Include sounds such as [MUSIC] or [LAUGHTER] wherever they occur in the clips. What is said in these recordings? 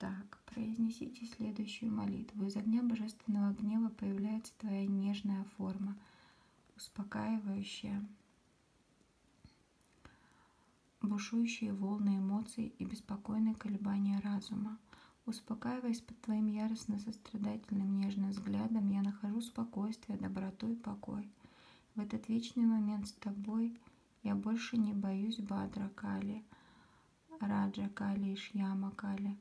Так, произнесите следующую молитву. Из огня божественного гнева появляется твоя нежная форма, успокаивающая, бушующие волны эмоций и беспокойные колебания разума. Успокаиваясь под твоим яростно-сострадательным нежным взглядом, я нахожу спокойствие, доброту и покой. В этот вечный момент с тобой я больше не боюсь Бадра Кали, Раджа Кали и Шьяма Кали.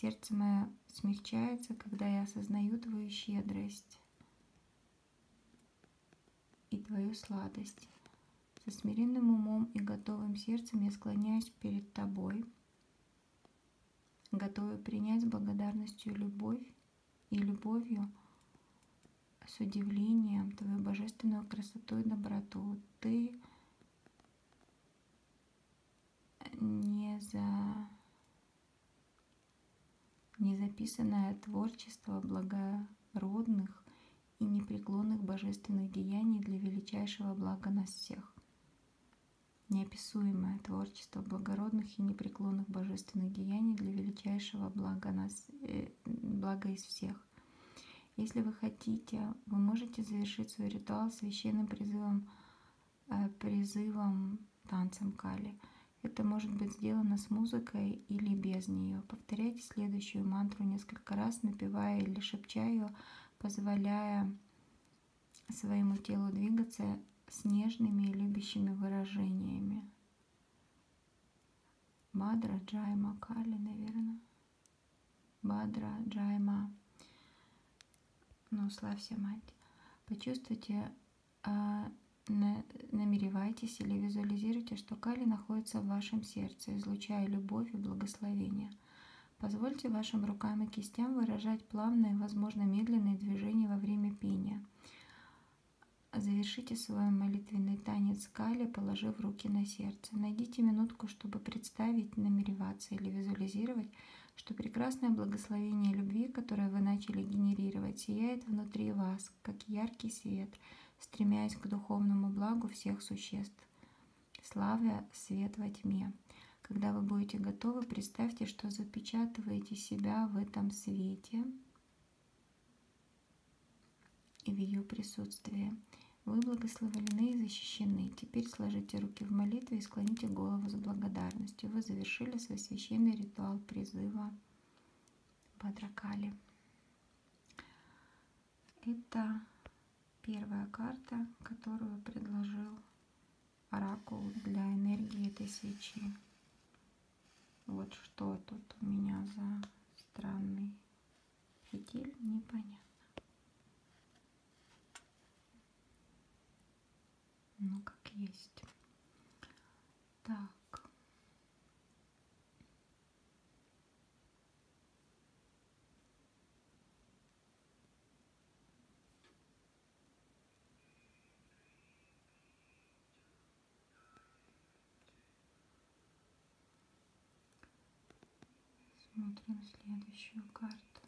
Сердце мое смягчается, когда я осознаю твою щедрость и твою сладость. Со смиренным умом и готовым сердцем я склоняюсь перед тобой, готовы принять с благодарностью любовь и любовью с удивлением твою божественную красоту и доброту. Ты не за незаписанное творчество благородных и непреклонных божественных деяний для величайшего блага нас всех неописуемое творчество благородных и непреклонных божественных деяний для величайшего блага нас, э, блага из всех. Если вы хотите, вы можете завершить свой ритуал священным призывом, э, призывом танцем Кали. Это может быть сделано с музыкой или без нее. Повторяйте следующую мантру несколько раз, напевая или шепча ее, позволяя своему телу двигаться с нежными и любящими выражениями. Бадра Джайма Кали, наверное. Бадра Джайма. Ну, славься, мать. Почувствуйте, а, намеревайтесь или визуализируйте, что Кали находится в вашем сердце, излучая любовь и благословение. Позвольте вашим рукам и кистям выражать плавные, возможно, медленные движения во время пения – Завершите свой молитвенный танец Кали, положив руки на сердце. Найдите минутку, чтобы представить, намереваться или визуализировать, что прекрасное благословение любви, которое вы начали генерировать, сияет внутри вас, как яркий свет, стремясь к духовному благу всех существ. Славя свет во тьме. Когда вы будете готовы, представьте, что запечатываете себя в этом свете и в ее присутствии. Вы благословлены и защищены. Теперь сложите руки в молитве и склоните голову с благодарностью. Вы завершили свой священный ритуал призыва Бадракали. Это первая карта, которую предложил оракул для энергии этой свечи. Вот что тут у меня за странный фитиль, непонятно. ну как есть. Так. Смотрим следующую карту.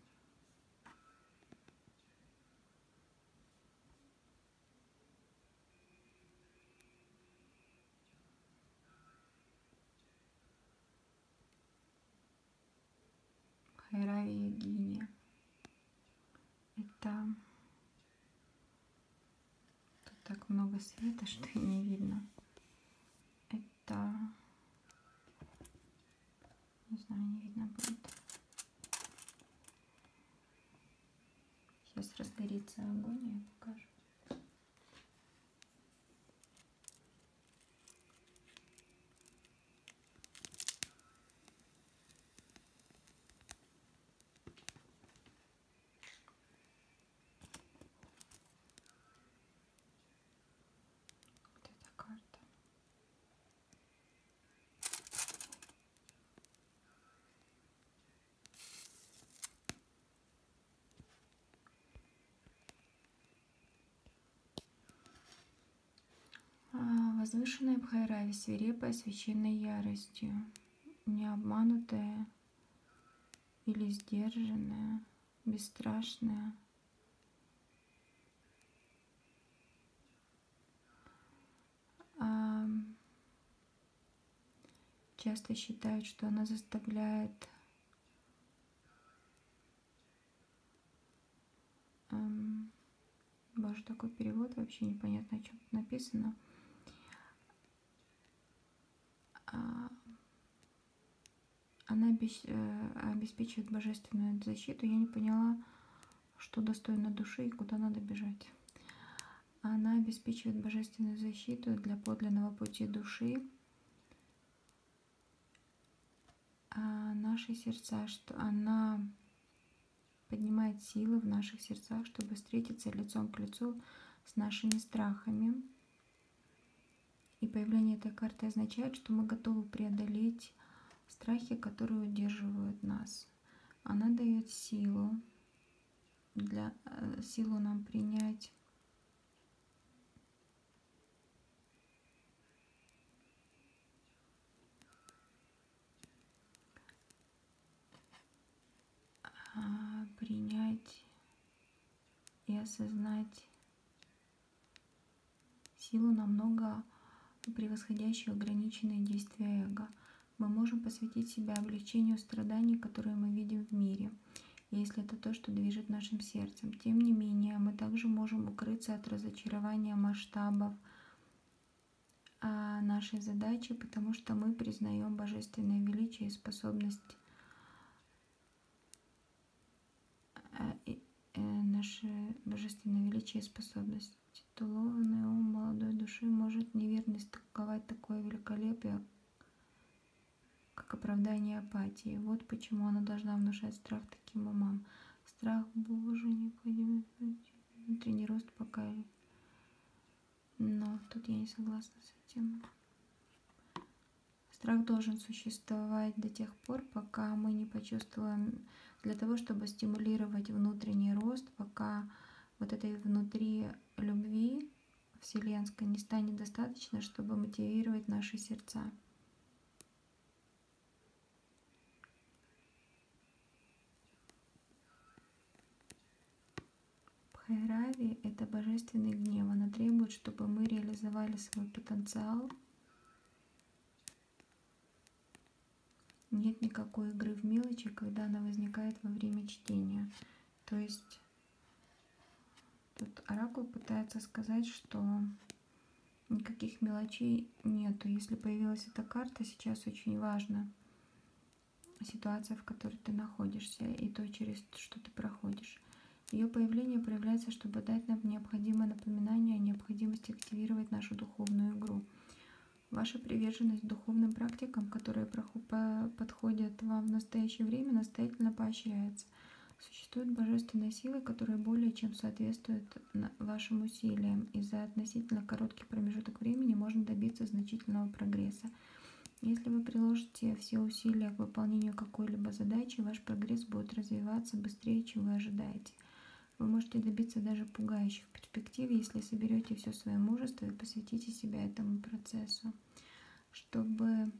Хайрави Ягини. Это тут так много света, [LAUGHS] что не видно. Это не видно будет. Сейчас разгорится огонь, я покажу. возвышенная Бхайрави, свирепая священной яростью, необманутая или сдержанная, бесстрашная. А часто считают, что она заставляет эм, Боже, такой перевод вообще непонятно, о чем написано. Она э, обеспечивает божественную защиту. Я не поняла, что достойно души и куда надо бежать. Она обеспечивает божественную защиту для подлинного пути души. А наши сердца, что она поднимает силы в наших сердцах, чтобы встретиться лицом к лицу с нашими страхами. И появление этой карты означает, что мы готовы преодолеть страхи, которые удерживают нас. Она дает силу для э, силу нам принять а, принять и осознать силу намного превосходящую ограниченные действия эго. Мы можем посвятить себя облегчению страданий, которые мы видим в мире, если это то, что движет нашим сердцем. Тем не менее, мы также можем укрыться от разочарования масштабов а, нашей задачи, потому что мы признаем божественное величие и способность а, э, наше божественное величие и способность. Титулованный ум молодой души может неверно истолковать такое великолепие, как оправдание апатии. Вот почему она должна внушать страх таким умам. Страх Боже, необходимый внутренний рост пока. Но тут я не согласна с этим. Страх должен существовать до тех пор, пока мы не почувствуем, для того, чтобы стимулировать внутренний рост, пока вот этой внутри любви вселенской не станет достаточно, чтобы мотивировать наши сердца. Бхайрави – это божественный гнев. Она требует, чтобы мы реализовали свой потенциал. Нет никакой игры в мелочи, когда она возникает во время чтения. То есть тут Оракул пытается сказать, что никаких мелочей нету. Если появилась эта карта, сейчас очень важно ситуация, в которой ты находишься, и то, через что ты проходишь. Ее появление проявляется, чтобы дать нам необходимое напоминание о необходимости активировать нашу духовную игру. Ваша приверженность духовным практикам, которые подходят вам в настоящее время, настоятельно поощряется. Существуют божественные силы, которые более чем соответствуют вашим усилиям, и за относительно короткий промежуток времени можно добиться значительного прогресса. Если вы приложите все усилия к выполнению какой-либо задачи, ваш прогресс будет развиваться быстрее, чем вы ожидаете. Вы можете добиться даже пугающих перспектив, если соберете все свое мужество и посвятите себя этому процессу, чтобы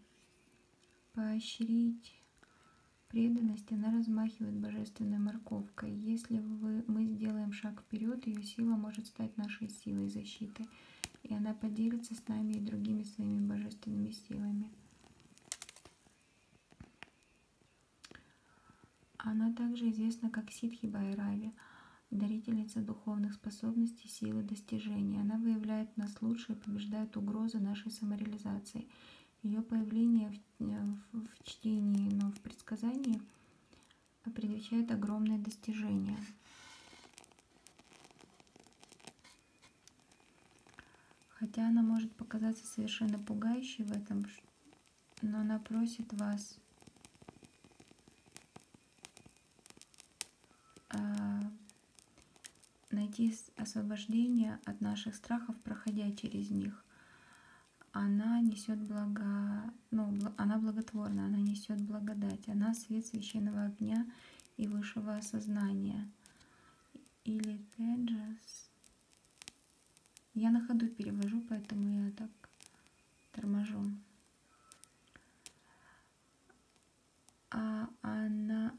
поощрить преданность, она размахивает божественной морковкой. Если вы, мы сделаем шаг вперед, ее сила может стать нашей силой защиты, и она поделится с нами и другими своими божественными силами. Она также известна как Ситхи Байрави – дарительница духовных способностей, силы достижения. Она выявляет нас лучшее и побеждает угрозы нашей самореализации. Ее появление в, в, в чтении, но в предсказании предвещает огромное достижение. Хотя она может показаться совершенно пугающей в этом, но она просит вас найти освобождение от наших страхов, проходя через них. Она несет благо, ну, она благотворна, она несет благодать, она свет священного огня и высшего осознания. Или теджас. Я на ходу перевожу, поэтому я так торможу. а она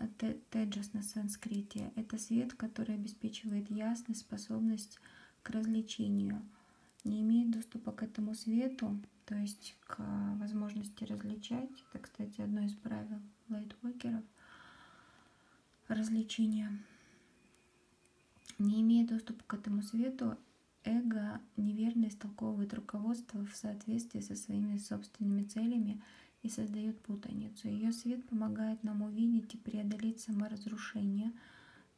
теджас на санскрите. Это свет, который обеспечивает ясность, способность к развлечению. Не имеет доступа к этому свету, то есть к возможности различать. Это, кстати, одно из правил лайтвокеров. Развлечения. Не имея доступа к этому свету, эго неверно истолковывает руководство в соответствии со своими собственными целями и создает путаницу. Ее свет помогает нам увидеть и преодолеть саморазрушение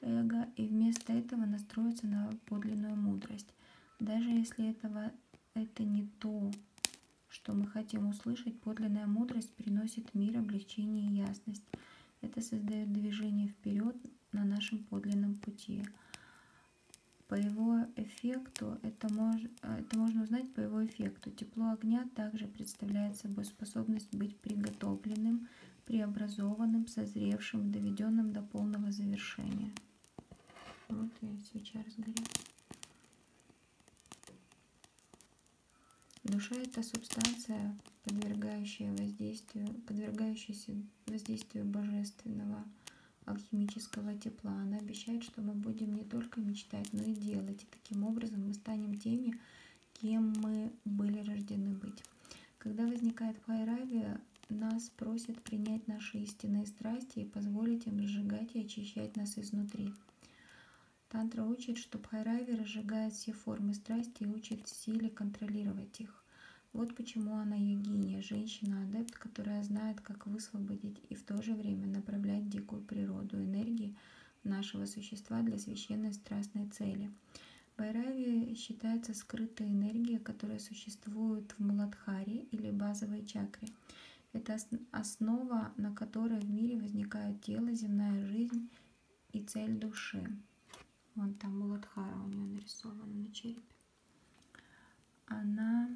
эго и вместо этого настроиться на подлинную мудрость. Даже если этого, это не то, что мы хотим услышать, подлинная мудрость приносит мир, облегчение и ясность. Это создает движение вперед на нашем подлинном пути. По его эффекту, это, мож, это можно узнать по его эффекту. Тепло огня также представляет собой способность быть приготовленным, преобразованным, созревшим, доведенным до полного завершения. Вот и свеча разгорелась. Душа – это субстанция, подвергающая воздействию, подвергающаяся воздействию божественного алхимического тепла. Она обещает, что мы будем не только мечтать, но и делать. И таким образом мы станем теми, кем мы были рождены быть. Когда возникает Хайравия, нас просят принять наши истинные страсти и позволить им разжигать и очищать нас изнутри. Тантра учит, что Бхайрави разжигает все формы страсти и учит силе контролировать их. Вот почему она йогиня, женщина-адепт, которая знает, как высвободить и в то же время направлять дикую природу энергии нашего существа для священной страстной цели. Байрави считается скрытой энергией, которая существует в Муладхаре или базовой чакре. Это основа, на которой в мире возникают тело, земная жизнь и цель души. Вон там Муладхара у нее нарисована на черепе. Она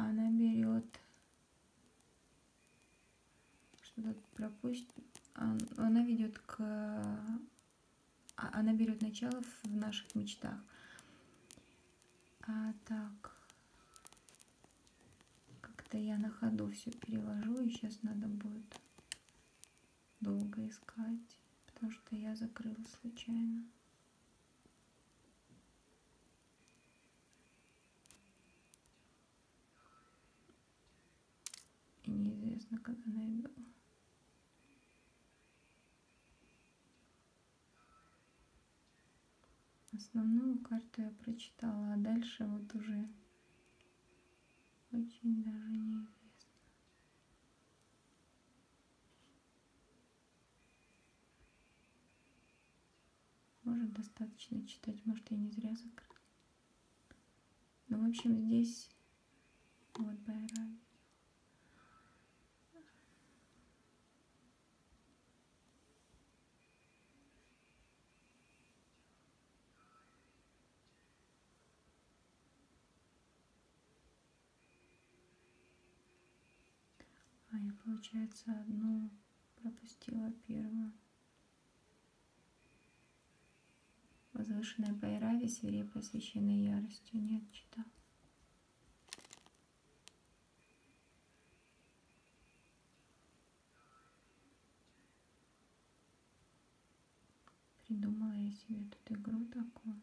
она берет что-то пропустит она ведет к а, она берет начало в наших мечтах. А так. Как-то я на ходу все перевожу и сейчас надо будет долго искать потому что я закрыла случайно и неизвестно, когда найду. Основную карту я прочитала, а дальше вот уже очень даже неизвестно. Может достаточно читать, может я не зря закрыла. Ну, в общем, здесь вот Байрай. Я, получается, одну пропустила первую. Возвышенная по Ираве, свирепая священной яростью. Нет, читал. Придумала я себе тут игру такую.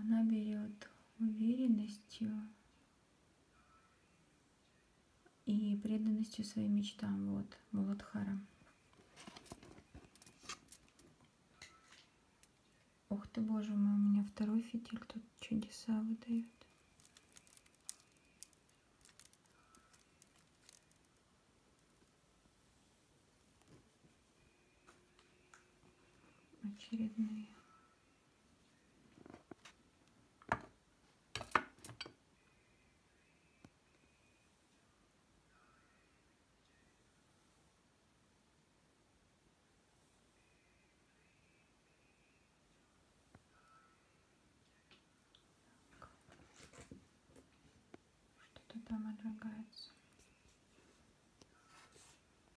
Она берет уверенностью и преданностью своим мечтам. Вот, Муладхара. Ух ты, боже мой, у меня второй фитиль тут чудеса выдает. Очередные. Там отжигается.